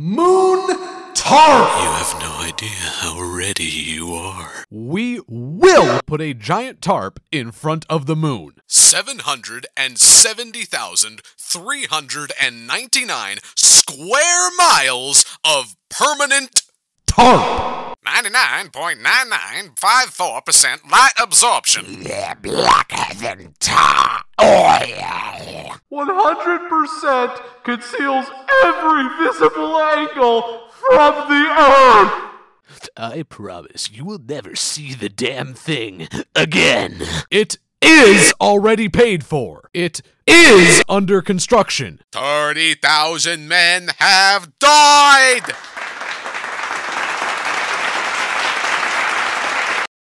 Moon Tarp! You have no idea how ready you are. We will put a giant tarp in front of the moon. 770,399 square miles of permanent Tarp! 99.9954% light absorption. Yeah, blacker than tar oil. 100% conceals every visible angle from the Earth! I promise you will never see the damn thing again. It is already paid for. It is under construction. 30,000 men have died!